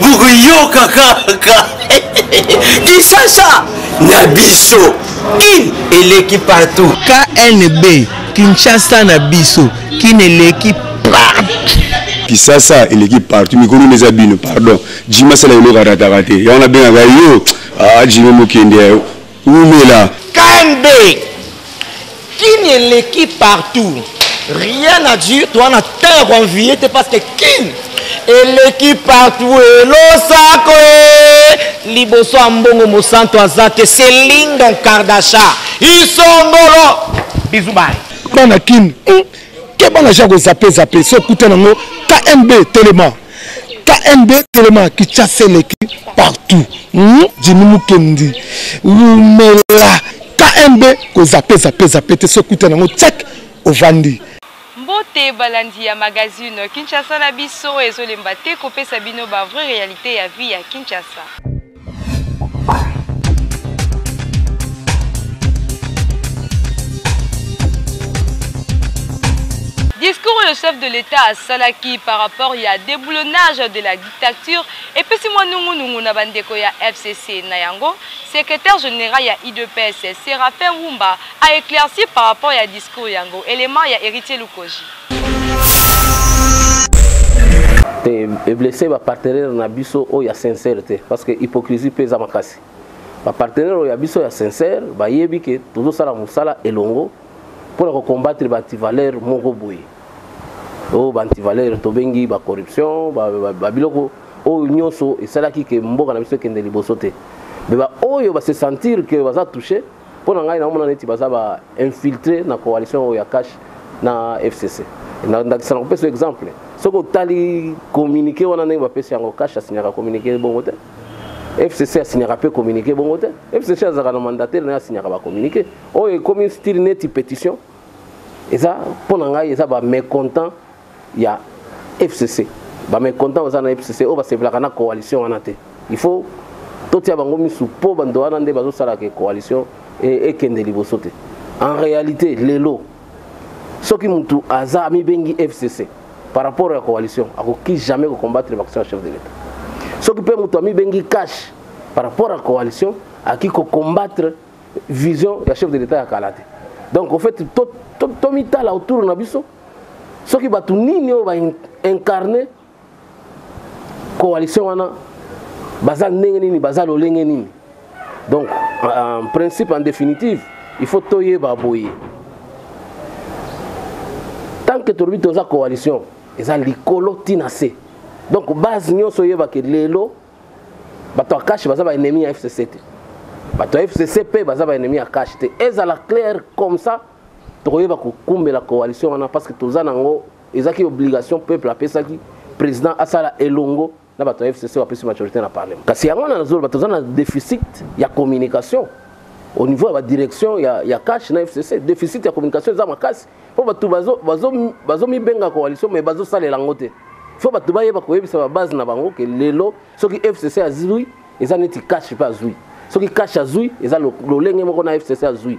bokoyoka kaka kisasa na biso kin eleki partout knb kinshasa na biso kin eleki partout kisasa eleki partout mikolo nde eza bino pardon jima sala eloko atataka te yango nabengaka yo ah, jimi mokende Wumela. KMB kin eleki partout rien à dire toa na temps ya koenvie te parce que kin eleki partout elosako e liboso ya mbongo mosanto aza te celine don kardasha isongolo bizu bai bana kin hmm, ke bana ja kozape zape so okuta nango kmb telema KMB telema Kinshasa eleki partout hmm? Jimmy Mukendi wumela KMB kozape zape zape te soki kuta nango check ovandi mbote balandi ya magazine Kinshasa na biso ezolemba te kopesa bino ba vrai realite ya vie ya Kinshasa discours oyo chef de l'état asalaki par rapport ya déboulonnage de la dictature epesi mwa nungunungu na bandeko ya fcc na yango secrétaire général ya udps séraphin wumba a éclairci par rapport ya discours yango élément ya héritier lukoji te eblesse bapartenaire na biso oyo ya sincere te parce que hypocrisie mpe eza makasi bapartenaire oyo ya biso ya sincere bayebi ke tozosala mosala elongo mpo na kocombatre baantivaleur moko boye oyo oh, baantivaleur tobengi bacorruption babiloko oyo nyonso esalaki ke mboka na biso ekende liboso te me baoyo basesentir ke baza touche Mpo na ngai naomona neti baza ba infiltre na coalition oyo ya cash na FCC. ndakisa na kopesa exemple soki otali communiqué wana ndenge bapesi yango cash asignaka communiqué bongo te fcc asignaka mpe communiqué bongo te fcc azalaka na mandataire naye asignaka bacommuniqué oyo ekomi style neti pétition eza mpo na ngai eza bamécontent ya fcc ba mécontent oza na fcc oyo basepelaka na coalition wana te il faut totia bango misu mpo bando wana nde bazosala ke coalition ekende e liboso te en réalité lelo soki mutu aza amibengi fcc par rapport à la coalition akoki jamais kocombattre baction ya chef de l'état soki mpe moto amibengi cash par rapport à la coalition akoki kocombattre vision ya chef de l'état ya kala te donc au fait tomitala to, to autour na biso soki bato nini oyo ba incarne coalition wana baza ndenge nini baza lolenge nini donc en principe en définitive il faut toyeba boye tant que tolobi toza coalition eza likolo tina se donc base nyonso oyebake lelo bato ya kashe baza baennemi ya fcc te bato ya fcc mpe baza baennemi ya kashe te ezala claire comme ça tokoyeba kokumbela coalition wana parce que toza nango ezaki obligation peuple apesaki président asala elongo na bato ya fcc bapesi majorité na parlement kasi yango wana nazoloba toza na déficit ya communication au niveau ya badirection ya, ya cash na fcc déficit ya communication eza makasi mpo bato bazomibenga coalition mai bazosalela yango te fo bato bayeba koyebisa babase na bango ke lelo soki fcc azwi eza neti cash mpe azwi soki cash azwi eza lolenge moko na fcc azwi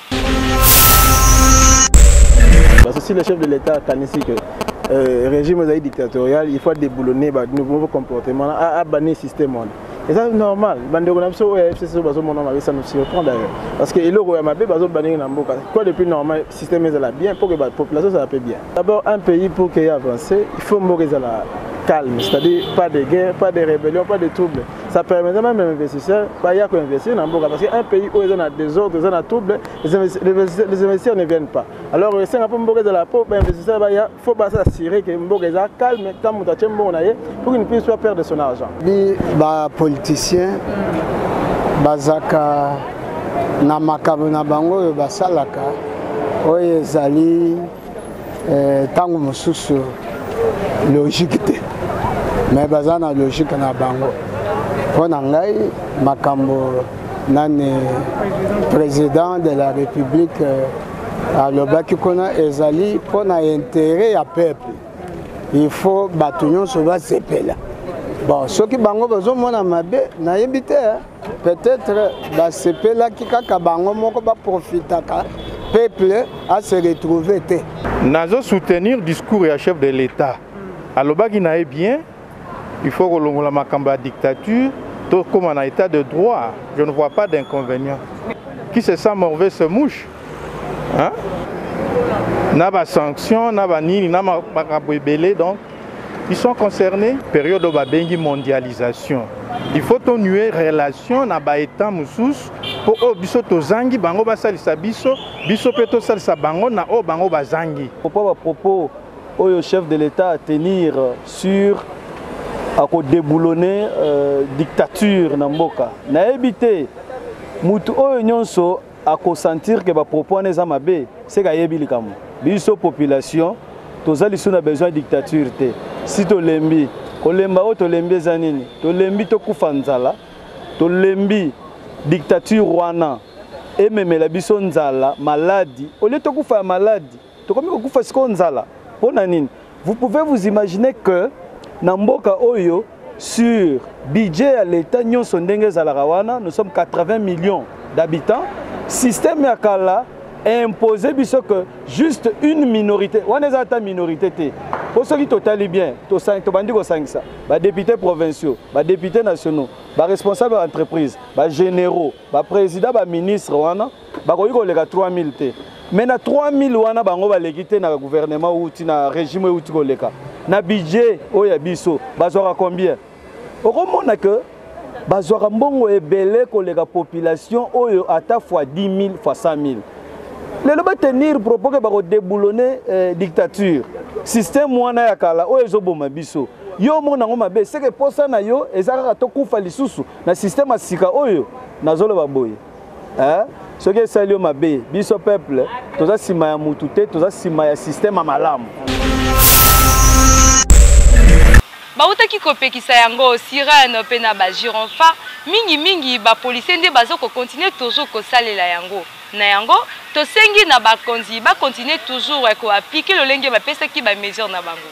Parce que si le chef de l'État akanisi que euh, régime ezali dictatorial il faut adeboulonner nouveau comportement abani système wana eza normal bandeko na biso oyo ya fcc oyo bazomona mabe ça nous surprend d'ailleurs parce que eloko ya mabe bazobaniki na mboka quoi de plus normal système ezala bien pour que bapopulation ezala mpe bien d'abord un pays pour que ye avance il faut mboka ezala calme c'est-à-dire pas de guerre pas de rébellion pas de trouble ça permettait même les investisseurs baya ko investir na mboka parce que un pays oyo eza na désordre eza na trouble les investisseurs ne viennent pas alors esenga mpo mboka ezala mpo bainvestisseur baya fo basa assurer ke mboka eza calme ta moto atye mbongo na ye pour qu'il ne puisse pas perdre son argent bi bapoliticien bazaka na makambo na bango oyo basalaka oyo ezali eh, ntango eh, mosusu logike te me baza na logike na bango mpo na ngai makambo nani président de la république euh, alobaki kuna ezali mpo na intérêt ya peuple il faut bato nyonso basepela bon soki bango bazomona mabe nayebi te peut-être basepelaki kaka bango moko baprofitaka peuple a se retrouver te nazo soutenir discours ya chef de l'état alobaki na ye bien il faut kolongola makambo ya dictature tokóma na état de droit je ne vois pas d'inconvénient qui se sent morve se mouche hein? na basanction na banini na makambo ebele donc qui sont concernés. Période au babengi mondialisation. Il faut tonuer relation na ba état musus po o biso tozangi bango basalisa biso biso pe tosalisa bango na o bango bazangi. Pourquoi ba propos oyo chef de l'État à tenir sur à ko déboulonner euh, dictature na mboka. Na ebité mutu oyo nyonso ako sentir que ba propos wana eza mabe seke ayebi likambo biso population toza lisu na besoin ya dictature te si tolembi kolemba oyo tolembi eza nini tolembi tokufa nzala tolembi dictature wana ememela biso nzala maladi olie tokufa ya maladi Tokomi kokufa sikoyo nzala mpo na nini? Vous pouvez vous imaginer que na mboka oyo sur budget ya l'État nyonso ndenge ezalaka wana, nous sommes 80 millions d'habitants, système ya kala imposer biso que juste une minorité wana eza ata minorité te mpo soki totali bien tobandi kosangisa badepute provinciaux badepute nationaux baresponsable ya entreprise bagénéraux ba president ba ministre wana bakoki koleka 3000 te mais na 3000 wana bango baleki te na gouvernement outi na régime euti koleka na budget oyo ya biso bazwaka combien okomona ke bazwaka mbongo ebele koleka population oyo ata fois 10 000 fois 100 000 lelo batenir propos ke bakodeboulone eh, dictature système wana ya kala oyo ezoboma biso yo omona yango mabe seke mposa na yo eza kaka tokufa lisusu Na système ya sika oyo nazoloba boye eh, soki esali yo mabe, biso peuple toza nsima ya mutu te, toza nsima ya système ya malamu. Bautaki kopekisa yango sirène mpe na ba gironfa mingi mingi ba policiers nde bazo ko continuer toujours kosalela yango. Na yango tosengi na bakonzi ba continuer toujours ko appliquer lolenge bapesaki ba mesures na bango.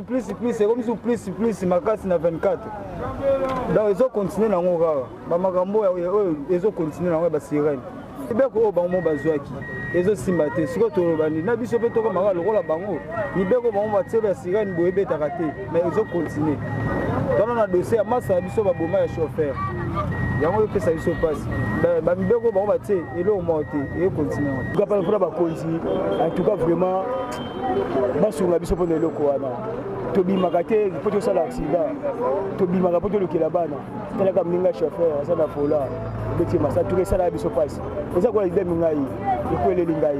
plus plus ekomi su plus plus makasi na 24 donc ezo continue nango kaka bamakambo oyo ezo continue nango ya basirene mibeko oyo bango mo bazwaki ezosimba te sikoyo toloba nini na biso mpe tokomaka lokola bango mibeko bango batielo ya sirene boye ebetaka te mais ezo continue twana na dossier ya masa na biso baboma ya chauffeur yango epesa biso mpasi bamibeko bango batie eloko moko te eyekontinue mpona bakonzi en tout cas vraiment basunga biso mpona eloko wana tobimaka te mpo tosala aksida tobimaka mpo tolukela bana talaka mninga chauffeur aza na fola obeti masa tuka esalaka biso mpasi eza kola ideme ngai ekweleli ngai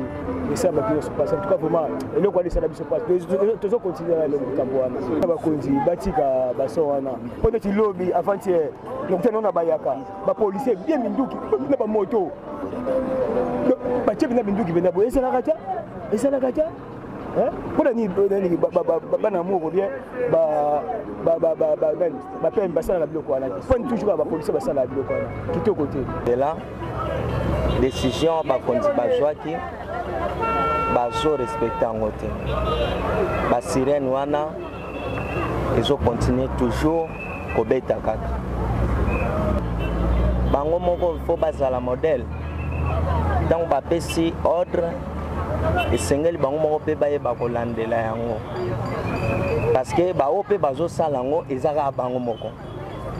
esala bato nyonso mpasi antuka vraimen eloko wana esala biso mpasi tozo continue na eloko likambo wana na bakonzi batika bason wana mpo neti lobi avantiere nokutana na bayaka ba policier bien minduki na ba moto batie bina minduki benda boye ezalaka ta ezalaka ta mpo na nini bana yango bien bapeme basalaka biloko wana te mpo ni toujours kaka bapolisi basalaka biloko wana kitoko te ela décision bakonzi bazwaki bazo respecte yango te basirene wana ezo continuer toujours kobeta kaka bango moko fo bazala modèle ntango bapesi ordre esengeli bango moko mpe bayeba kolandela yango parce que baoyo mpe bazosala yango eza kaka bango moko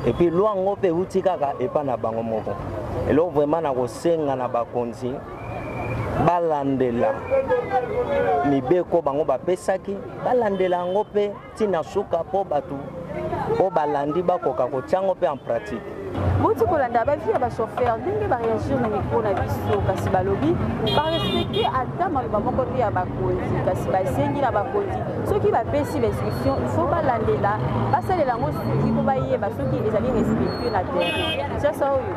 epuis lwa yango mpe euti kaka epai na bango moko eloko vraiment na kosenga na bakonzi balandela mibeko bango bapesaki balandela yango mpe ntina suka mpo bato oyo balandi bakoka kotya yango mpe en pratique boti kolanda bavi ya bachauffeur ndenge bareagir na mikro na biso kasi balobi barespecte ata maloba moko te ya bakonzi kasi basengi na bakonzi soki bapesi bainstruction ilfaut balandela basalela yango suivi mpo bayeba soki ezali respectue na terrain sasa oyo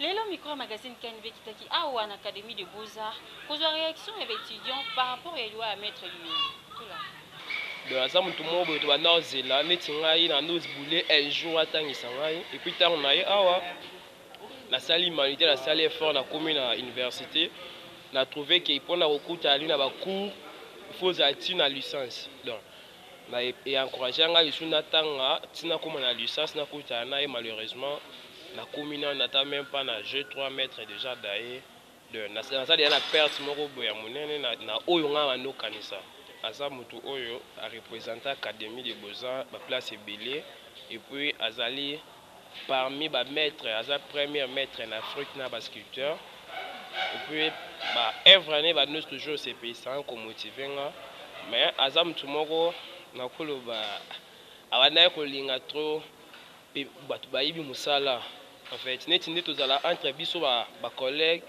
Lelo micro ya magazine knb ekitaki awa na academie des beaux arts kozwa reaction ya ba etudiants par rapport ya liwa ya maitre Luemba. Tolanda. Donc aza mutu moko boye tobanda kozela neti ngai na nous boule un jour atangisa ngai et puis tango na ye awa nasali humanité nasali effort nakomi na université na trouve que pona kokuta lui na ba cours il faut ozala ti na licence donc Na e encourager nga lisusu na tanga ti na koma na licence na kutana na ye malheureusement na komi nanu ata meme pas na jeux trois mètres dejà daye donc naza dejà na perte moko boye ya munene na na oyo nga na bando kanisa aza mutu oyo a representa academie de beaux arts ba place ebele et puis azali Parmi ba maitres aza première maitre na Afrique na ba sculpteur et puis ba oeuvres naye ba nus toujours esepelisanga ko motiver nga mais aza mutu moko nako loba abandaki ko linga trop batu ba yebi musala en fait neti nde tozala entre biso ba collègues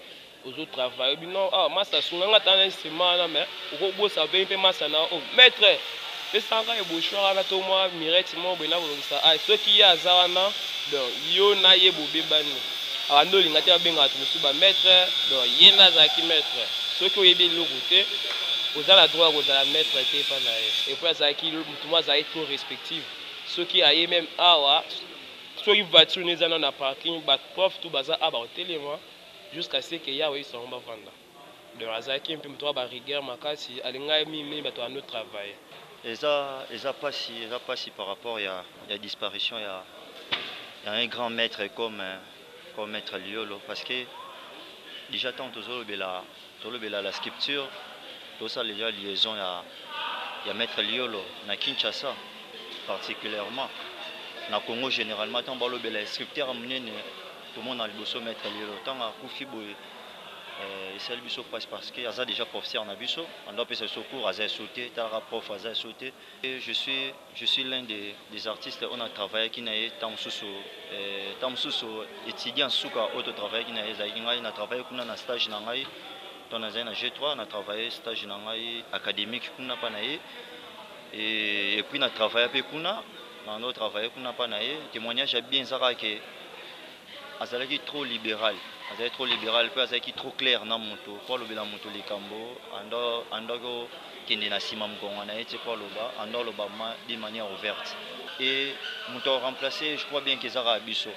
ozo travailler bi non ah masta sunga nga tana instrument wana mais okobosa obengi mpe masta na oh maître pesa nga eboshwa wana to mwa mirette moko boye nakolongisa ai soki ye aza wana donc yo na ye bobebani abanda olinga te babenga bato mosusu bamaître donc ye nde azalaki maître soki oyebi eloko te oza na droit ya kozala maître te epai na ye epuis azalaki moto moko azalaki trop respective soki aye meme awa soki voiture nde eza nano na parking baprof to baza awa bakotelema Jusqu'à ce que Yaweh Isango ba vanda. Donc azalaki un peu moto wa ba rigueur makasi, alingaki mingi mingi bato ba no travailler. Eza eza pasi eza pasi par rapport ya ya disparition ya ya un grand maitre comme comme maitre liyolo parce que dejà tango tozolobela Tolobela la scripture, tosala dejà liaison ya ya maitre Liolo na Kinshasa particulièrement na Congo generalement tango balobela escripteur ya munene tomona liboso maitre Liolo tango akufi boye eh, esali biso pasi parce que aza dejà professeur na biso ando apesa biso cours aza esso te talaka prof aza esso te et je suis Je suis l'un de des artistes oyo na travaillaki na ye ntango mosusu ntango mosusu etudiant ya nsuka oyo to travaillaki na ye ezalaki ngai na travaille kuna na stage na ngai ntango nazali na G3 na travaille stage na ngai académique kuna mpa na ye et, et puis na travaille mpe kuna na nao travaille kuna mpa na ye témoignage ya bien eza kaka ke Azalaki trop liberal, azalaki trop liberal pe azalaki trop claire na moto po alobela moto likambo en dehors ko kende na sima mukongo na ye tse po aloba en dehors aloba d'une manière ouverte et moto ako remplacer je crois bien que eza kaka biso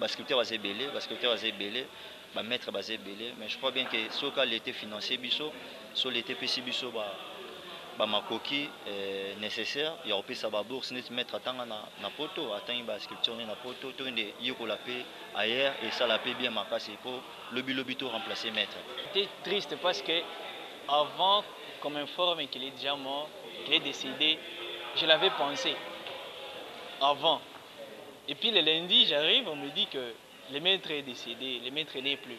ba scripteurs baza ebele ba scripteurs baza ebele ba maitres baza ebele mais je crois bien que soki ka l'etat financer biso Soki l'Etat epesi biso ba makoki necessaire ya kopesa ba bourses neti maitre atanga na poto, atangi ba sculptures nde na poto, tokende yekola pe ailleurs esala pe bien makasi po lobi lobi to remplacer maitre. C'etait triste parce que avant qu'on m'informe qu'il est dejà mort, qu'il est decede, je l'avais pense avant et puis le lundi j'arrive on me dit que le maitre est decede, le maitre n'est plus.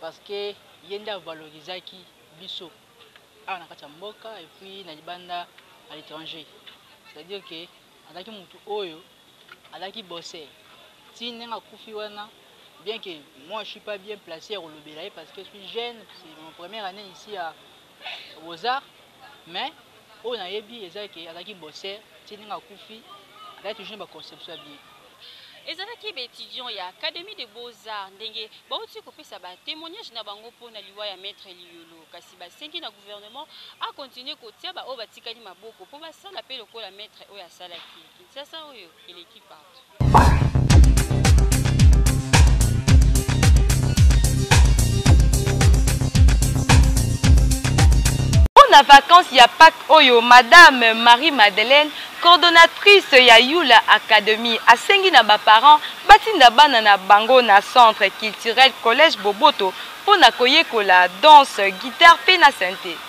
parce que ye nde a valorisaki biso awa na kati ya mboka et puis na libanda à l'etranger c'est à dire que azalaki mutu oyo azalaki bosseur ti ndenge akufi wana bien que moi je suis pas bien place ya kolobela ye parce que je suis jeune c'est mon première année ici à ya Mozart mais oyo na yebi eza ke azalaki bosseur ti ndenge akufi azalaki toujours na ba conception ya bien. Ezalaki ba etudiants ya Academie des beaux arts ndenge bawuti kopesa ba temoignages na bango po na liwa ya Maitre Liyolo kasi basengi na gouvernement a continuer kotia ba oyo batikali maboko po basala pe lokola Maitre oyo asalaki. Kinshasa oyo. eleki partout. na vacances ya Pâques oyo madame Marie Madeleine coordonnatrice ya Yula Academy asengi na ba parents batinda bana na bango na centre culturel collège Boboto mpo na koyekola danse, guitare mpe na synthé.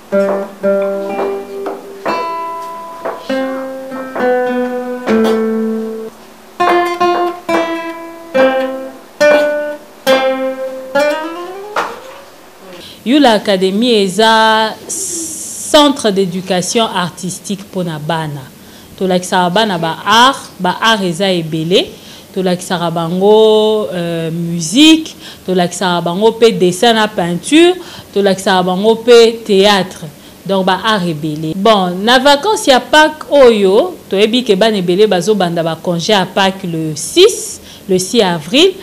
Yula Academy eza centre d'éducation artistique pona bana. Tolakisaka bana ba art, ba art eza ebele. Tolakisaka bango euh, musique, tolakisaka bango pe dessin na peinture, tolakisaka bango pe théâtre. Donc ba art ebele. Bon, na vacances ya Pâques oyo, toyebi ke bana ebele bazo banda ba congé ya Pâques le 6, le 6 avril.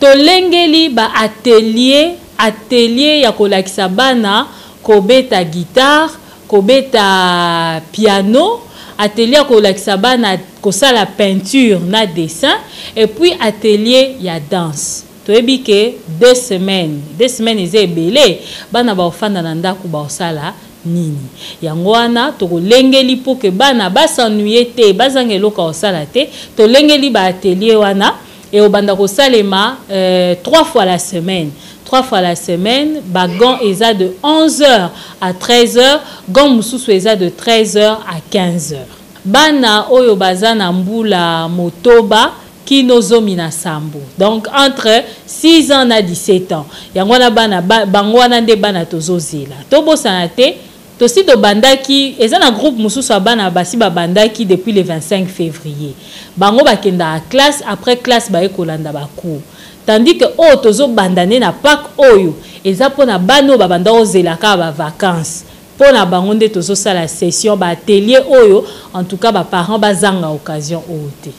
Tolengeli ba ateliers, ateliers ya kolakisa bana kobeta guitare, Kobeta piano, atelier ya kolakisa bana kosala peinture na dessin et puis atelier ya danse. Toyebi que deux semaines, deux semaines eza ebele, bana bakofanda na ndaku bakosala nini? Yango wana tokolengeli pour que bana ba s'ennuyer te, bazanga eloko ya kosala te, tolengeli ba ateliers wana. Eobanda kosalema euh, trois fois la semaine. Trois fois la semaine, ba gants eza de 11h à 13h, gants mususu eza de 13h à 15h. Bana oyo baza na mbula motoba kino zomi na sambo donc entre 6 ans na 17 ans yango wana bana ba, bango wana nde bana tozozela tobosana te Tosi tobandaki eza na groupe mususu ya bana basi babandaki depuis le 25 fevrier bango bakendaka classe après classe baye kolanda ba cours tandis que oyo tozo banda nde na paque oyo eza pona bana oyo babanda kozela kaka ba vacances pona bango nde tozo sala session ba atelier oyo en tout cas ba parents bazanga occasion oyo te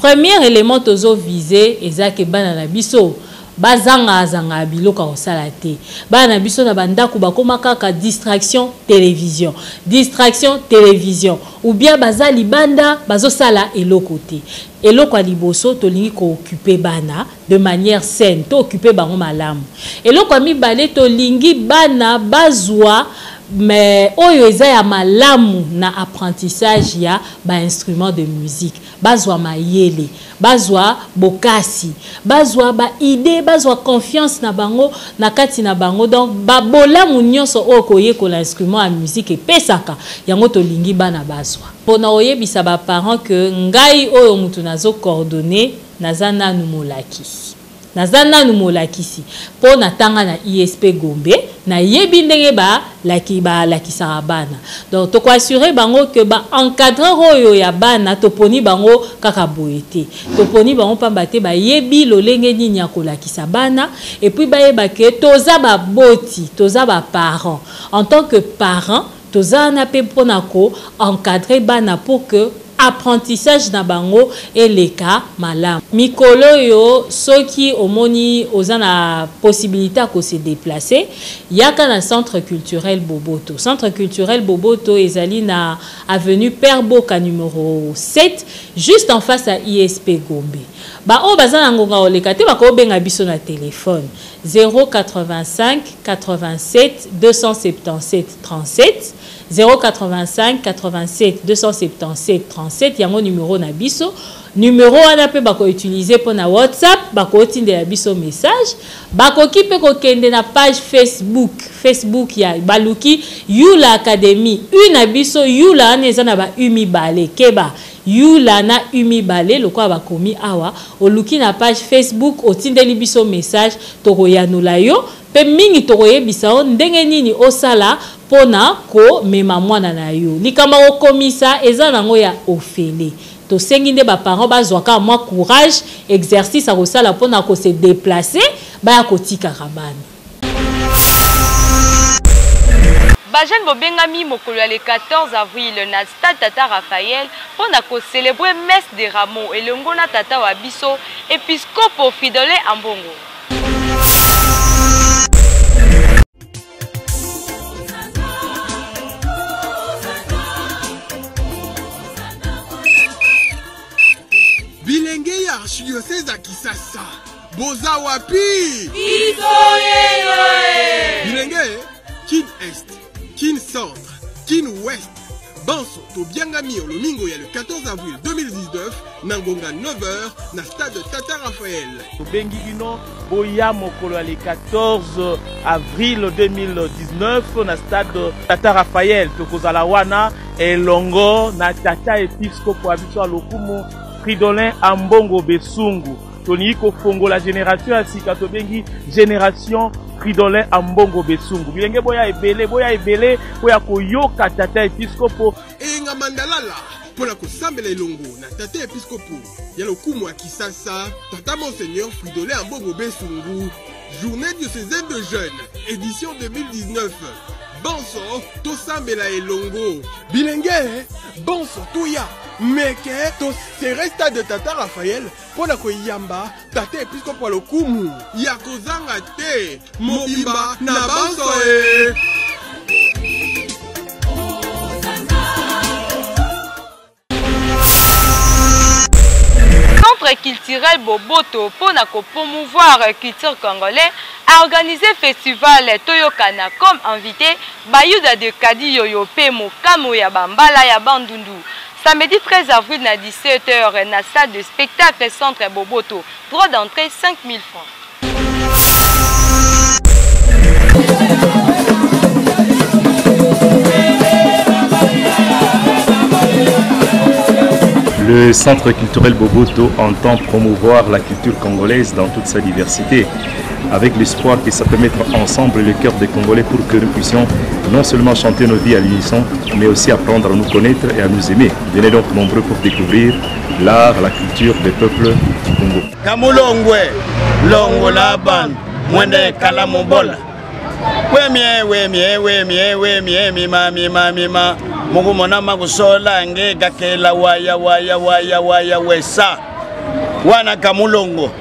premier element tozo viser eza ke bana na biso Bazanga zanga biloko ya kosala te. Bana na biso na bandako bakoma kaka distraction television. Distraction television. Ou bien baza libanda bazosala eloko te. Eloko ya liboso tolingi ko occuper bana de manière saine, to occuper bango malamu. Eloko ya mibale tolingi bana bazwa mais oyo eza ya malamu na apprentissage ya ba instruments de musique. bazwa mayele, bazwa bokasi, bazwa ba idees, bazwa confiance na bango na kati na bango donc ba bolamu nionso oyo koyekola instrument ya musique epesaka yango tolingi bana bazwa. Pona koyebisa ba parents que ngai oyo mutu nazo coordonner naza nanu molakisi. Naza nanu molakisi po na tanga na ISP Gombe, na yebi ndenge ba laki ba lakisaka bana. Donc toko assurer bango que ba encadreurs oyo ya bana to poni bango kaka boye te. To poni bango pamba te ba yebi lolenge nini ya ko lakisa bana et puis ba yeba que toza ba boti, toza ba parents. En tant que parents, Toza wana pe pona ko encadrer bana pour que apprentissage na bango eleka malamu. Mikoloyo soki omoni oza na possibilite ya ko se deplacer, yaka na Centre culturel Boboto. Centre culturel Boboto ezali na avenue Père Boka numero sept, juste en face ya ISP Gombe. Ba oyo baza na ngonga koleka te, bakobenga biso na telephone. 085872737 yango numero na biso numero wana pe bako utiliser pona whatsapp bako tindela biso message bakoki pe kokende na page facebook facebook ya baluki yula academy u na biso yula wana eza na ba u mibale keba Yula na U mibale lokola bakomi awa, oluki na page Facebook, otindeli biso message, tokoyanola yo, mpe mingi tokoyebisa yo ndenge nini osala mpo na komema mwana na yo. Likambo ya kokomisa eza nango ya ofele. Tosengi nde ba parents bazwa kaka mwa courage, exercice ya kosala mpo na ko se deplacer, baya kotikaka bana. Bajeune bobengami mokolo ya le 14 avril na stade Tata Raphaël mpo na ko celebrer messe de rameaux elongo na tata wa biso episkopo Fridolin Ambongo. Bilenge ya Archidiocèse ya Kisasa. boza wapi biso yeyoe bilenge kin est kin centre kin ouest banso tobiangami olomingo ya le 14 avril 2019 na ngonga 9h na stade tata rafael tobengi bino boya mokolo ya le 14 avril 2019 na stade tata rafael tokozala wana elongo na tata episkopo ya biso ya lokumu fridolin ambongo besungu tolingi kofongola generation ya sika tobengi generation fridolin ambongo besungu bilenge boya ebele boya ebele mpo ya koyoka tata episkopo eyenga mandalala mpo na kosambela elongo na tata episkopo ya lokumu ya kisasa tata monseigneur fridolin ambongo besungu journée diocésaine de jeunes édition 2019 bonso tosambela elongo bilenge bonso toya meke tosere stade tata raphael mpo na koyamba tata episkopo ya lokumu ya kozanga te mobimba na banso e centre culturel boboto mpo na kopromouvoir culture congolais aorganize festival toyokana comme invité bayuda de kadiyoyo mpe mokamo ya bambala ya bandundu Samedi 13 avril à 17h, la salle de spectacle Centre Boboto. Droit d'entrée 5000 francs. Le Centre culturel Boboto entend promouvoir la culture congolaise dans toute sa diversité, avec l'espoir que ça peut mettre ensemble le cœur des Congolais pour que nous puissions non seulement chanter nos vies à l'unisson, mais aussi apprendre à nous connaître et à nous aimer. Venez donc nombreux pour découvrir l'art, la culture des peuples du Congo. Kamulongwe, longo la bande, mwende kalamombola. Wemie, wemie, wemie, wemie, mima, mima, mima. Mungu monama kusola nge gakela waya, waya, waya, waya, wesa. Wana kamulongo,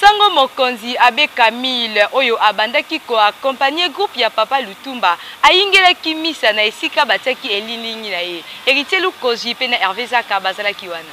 Sango Mokonzi Abbe Camille, oyo abandaki ko accompagner groupe ya Papa Lutumba, ayingelaki misa na esika batiaki elilingi na ye. Heritier Lukozhi mpe na Herve Zaka bazalaki wana.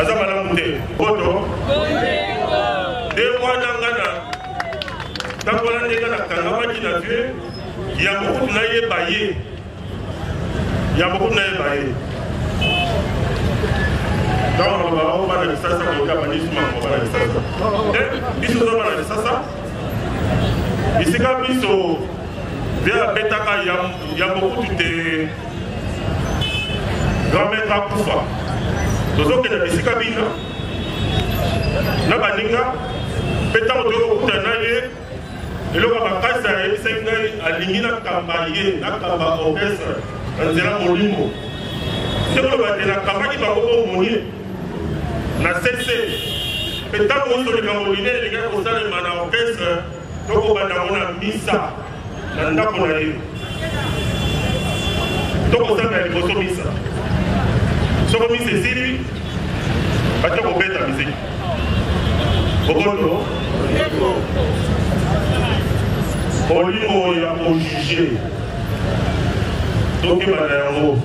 aza malamu te poto nde wana nga na ntango wana nde nga nakangamaki na vie ya mokutu nayeba ye ya mokutu nayeba ye ntango maloba bango bana lisasa koyoka banisi makambo bana lisasa te biso oza bana lisasa esika biso nde abetaka ya mokutu te grand maître akufa tozokenda bisika bina na baninga mpe ntango toyei kokutana na ye eloko ya makasi ayebisaki ngai alingi nakamba ye nakamba orchestre na nzela molimo nde koloba te nakambaki bango bomoni na sese mpe ntango nyonso likambo lina elingaki kosalema na orchestre tokobanda yango na misa Na ndako na yo. Tokosambela liboso misa. Soko misa esili, bato kobeta miziki. Bokoto. Olingo ya kojuge. Tokeba na yango.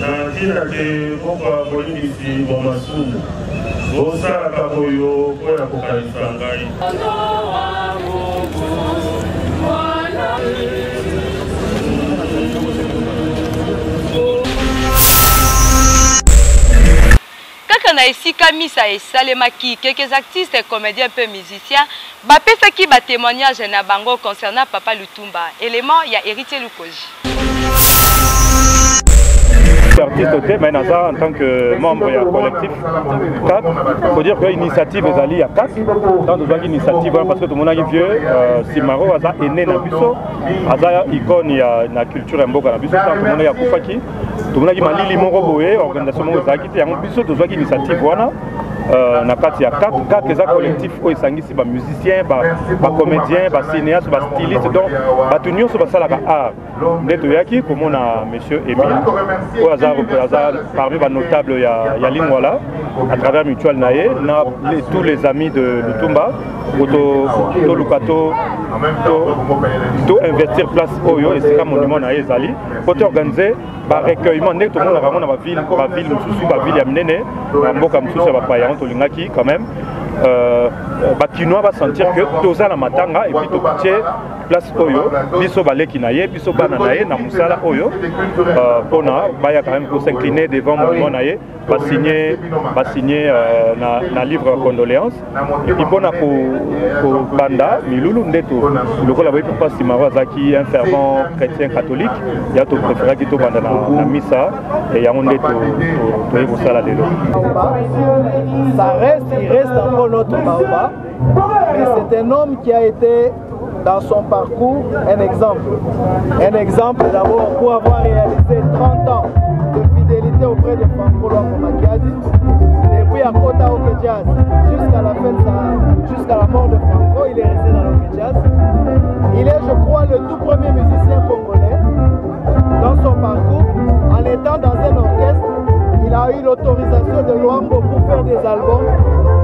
Na ntina te bokwa bolimbisi bwa masumu, bosalaka boyo mpo ya kokanisa ngai. Kaka na esika misa esalemaki, quelques actistes, comediens mpe musiciens bapesaki ba temoignages na bango concernant Papa Lutumba. Element ya Heritier Lukoji. artiste te mais naza en tant que membre ya collectif cap faut dire que initiative ezali ya cap tant tozwaki initiative wana parce que tomonaki vieux euh, simaro aza aine na biso aza icone ya na culture ya mboka na biso tant tomonaki akufaki tomonaki malili moko boye organisation moko ezalaki te yango biso tozwaki initiative wana euh, na kati ya kak kak eza collectif oyo esangisi bamusicien bacomédien bacinéaste bastyliste donc bato nyonso basalaka art nde toyaki komona monsieur emile oyo aza parmi banotable ya, ya lingwala à travers mutuel na ye na les, tous les amis de lutumba toluka to, to, to, to investir place oyo esika monument na ye ezali kote organise ba recueillement ndenge tomonaka yango na baville baville mosusu baville ya minene na mboka mosusu ya bapaya yango tolingaki quand même euh, euh, bakinois basentir que toza na matanga epuis totie place oyo biso baleki na ye biso bana na ye na mosala oyo mpona euh, baya quand même kosincline devant mouvement na ye basigne basigne euh, na, na livre ya condoléance epuis mpo na kobanda milulu nde lokola boyebi mpa simaro azalaki un fervent chrétien catholique ya topréféraki tobanda na, na misa e yango nde toye kosala lelo ça reste il reste encore notre baoba mais c'est un homme qui a été dans son parcours un exemple. Un exemple d'abord pour avoir réalisé 30 ans de fidélité auprès de Franco Makiadi, depuis à Kota Jazz jusqu'à la jusqu'à la mort de Franco, il est resté dans l'Oke Il est, je crois, le tout premier musicien congolais dans son parcours en étant dans un orchestre il a eu l'autorisation de Luango pour faire des albums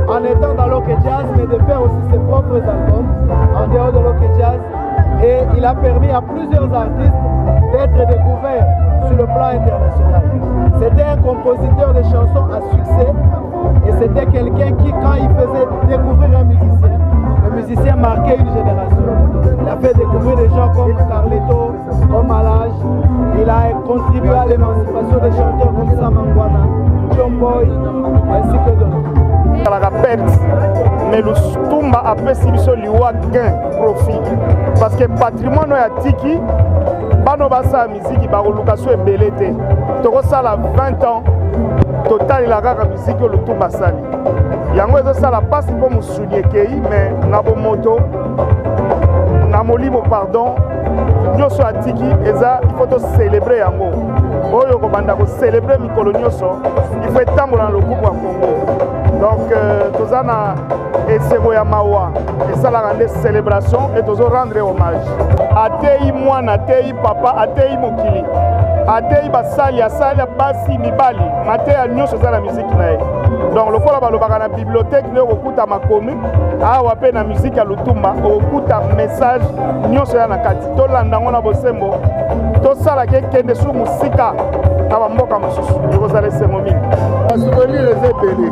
en étant dans l'OK Jazz, mais de faire aussi ses propres albums en dehors de l'Oke Jazz. Et il a permis à plusieurs artistes d'être découverts sur le plan international. C'était un compositeur de chansons à succès et c'était quelqu'un qui, quand il faisait découvrir un musicien, le musicien marquait une génération. Il a fait découvrir des gens comme Carlito, Comme à l'âge, il a contribué à l'émancipation des chanteurs comme ça, Mangwana, John Boy, ainsi que d'autres. La perte, mais le Stumba a fait si liwa gain profit. Parce que patrimoine ya tiki, bano basala miziki bakoluka so ebele te tokosala 20 ans totalela kaka miziki oyo lutumba asali yango ezosala mpasi mpo sudi ekei me na bomoto na molimo pardon nyonso atiki eza ifo tocelebre yango oyo kobanda kocelebre mikolo nyonso ifo etambola na lokumu ya kongo donc euh, toza na esengo ya mawa esalaka nde celebration e tozo rendre hommage ateyi mwana ateyi papa ateyi mokili ateyi basali asali basi mibali mateya nyonso eza na miziki na ye donc lokola balobaka na biblioteke nde okokuta makomi awa mpe na miziki ya lutumba okokuta message nyonso ya na kati tolanda yango na bosembo tosalaki ekende su mosika na bamboka mosusu ekozala esengo mingi souvenir eza ebele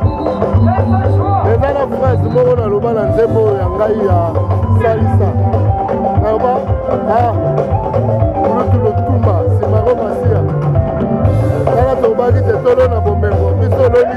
eza na phrase moko naloba na nzembo oyo ya ngai ya salisa naloba ah, lutu lotumba simaro masiya kaka tobaki te tolona bomengo biso loni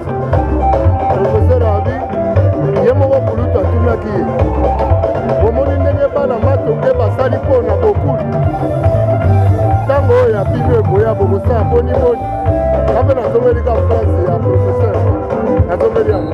profesere abi ye moko kulutu atunaki ye omoni ndenge bana matonge basali mpo na bokulu ntango oyo ya bino ekoya bokosala boni boni ape nazongeli ka france ya profesere nazongeli yango